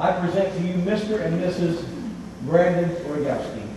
I present to you Mr. and Mrs. Brandon Orgowski.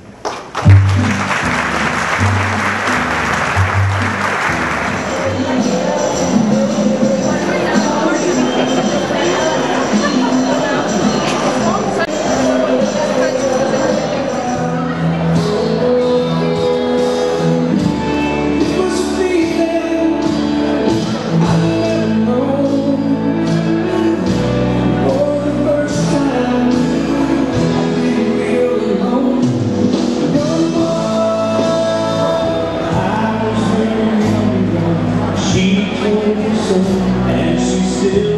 você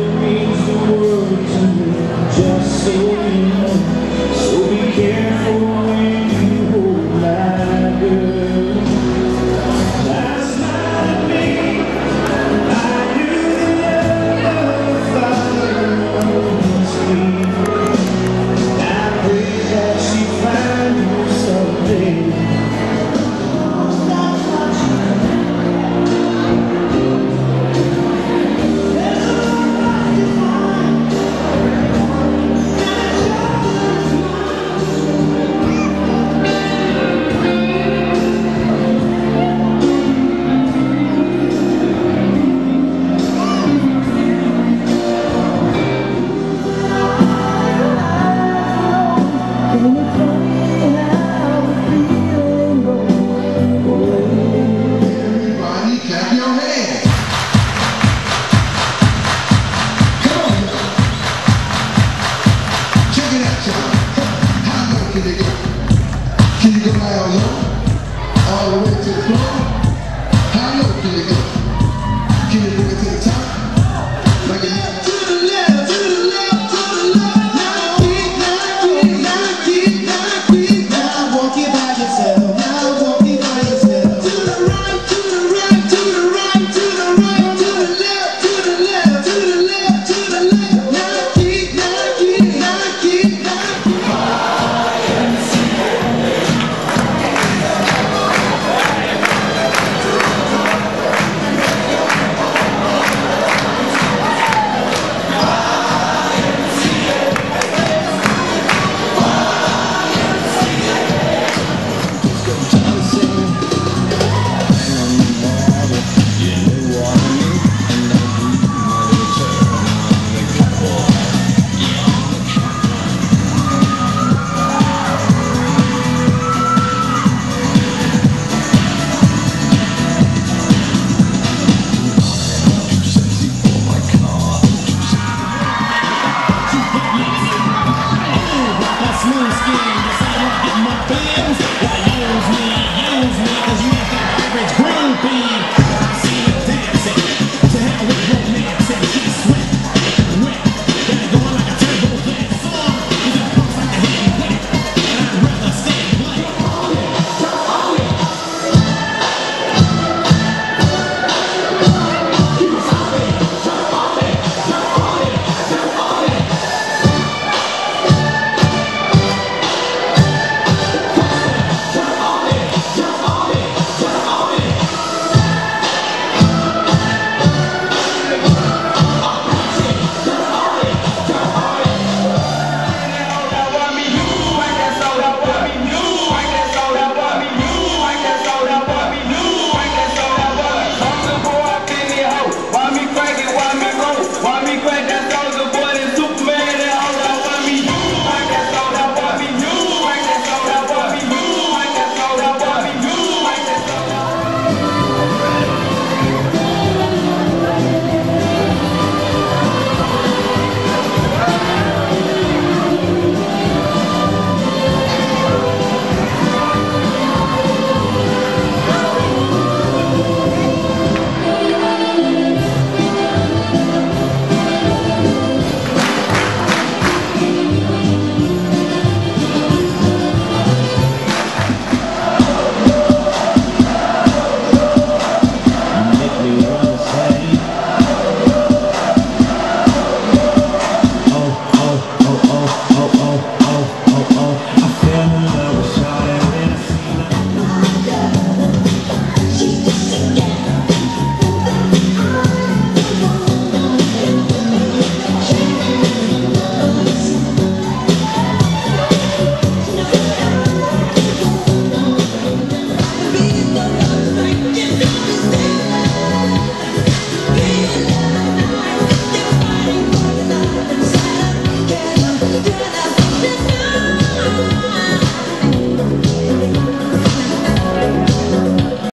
When you come around